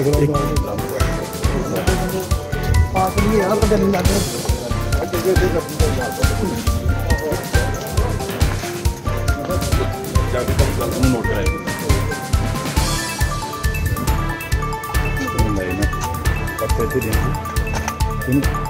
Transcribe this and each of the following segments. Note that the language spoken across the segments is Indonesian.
Jadi kita bisa menurut. Ini.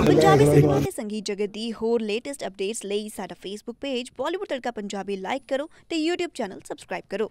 Punjabi ਸਿਨੇਮਾ ਤੇ ਸੰਗੀਤ ਜਗਤ ਦੀ ਹੋਰ ਲੇਟੈਸਟ ਅਪਡੇਟਸ ਲਈ ਸਾਡਾ ਫੇਸਬੁੱਕ ਪੇਜ ਬਾਲੀਵੁੱਡ ਤੜਕਾ ਪੰਜਾਬੀ ਲਾਈਕ ਕਰੋ ਤੇ YouTube ਚੈਨਲ ਸਬਸਕ੍ਰਾਈਬ ਕਰੋ